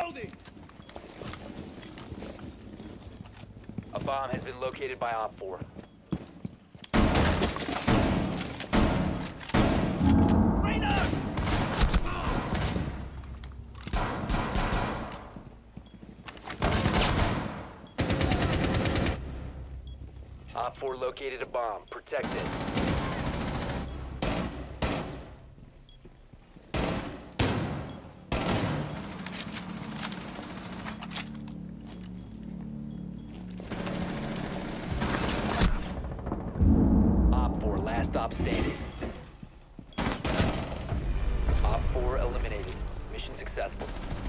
Reloading! A bomb has been located by OpFor. Reload! OpFor located a bomb. Protect it. stop standing. Op 4 eliminated. Mission successful.